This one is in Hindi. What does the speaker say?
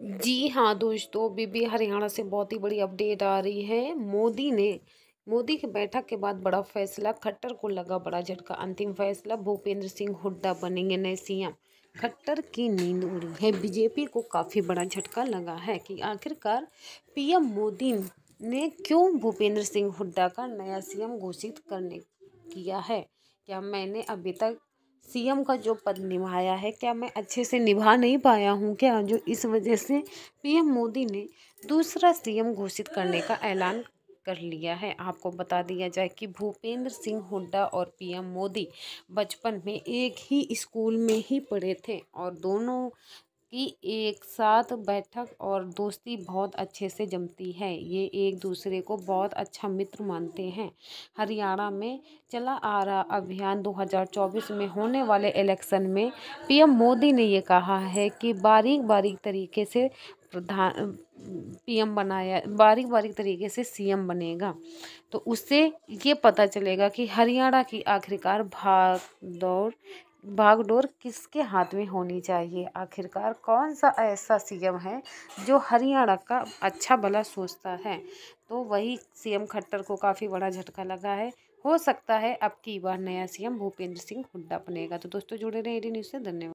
जी हाँ दोस्तों बीबी हरियाणा से बहुत ही बड़ी अपडेट आ रही है। मोदी ने, मोदी की बैठक के बाद बड़ा फैसला, खट्टर को लगा बड़ा झटका। अंतिम फैसला, भूपेंद्र सिंह हुड्डा बनेंगे नए सीएम। खट्टर की नींद उड़ी है। बीजेपी को काफ़ी बड़ा झटका लगा है कि आखिरकार पीएम मोदी ने क्यों भूपेंद्र सिंह हुड्डा का नया सीएम घोषित करने किया है? क्या मैंने अभी तक सीएम का जो पद निभाया है, क्या मैं अच्छे से निभा नहीं पाया हूँ क्या? जो इस वजह से पीएम मोदी ने दूसरा सीएम घोषित करने का ऐलान कर लिया है। आपको बता दिया जाए कि भूपेंद्र सिंह हुड्डा और पीएम मोदी बचपन में एक ही स्कूल में ही पढ़े थे और दोनों की एक साथ बैठक और दोस्ती बहुत अच्छे से जमती है। ये एक दूसरे को बहुत अच्छा मित्र मानते हैं। हरियाणा में चला आ रहा अभियान 2024 में होने वाले इलेक्शन में पीएम मोदी ने ये कहा है कि बारीक बारीक तरीके से प्रधान, पीएम बनाया बारीक बारीक तरीके से सीएम बनेगा। तो उससे ये पता चलेगा कि हरियाणा की आखिरकार भाग दौड़ भागडोर किसके हाथ में होनी चाहिए? आखिरकार कौन सा ऐसा सीएम है जो हरियाणा का अच्छा भला सोचता है? तो वही सीएम खट्टर को काफ़ी बड़ा झटका लगा है। हो सकता है अब की बार नया सीएम भूपेंद्र सिंह हुड्डा बनेगा। तो दोस्तों, जुड़े रहे न्यूज़ से। धन्यवाद।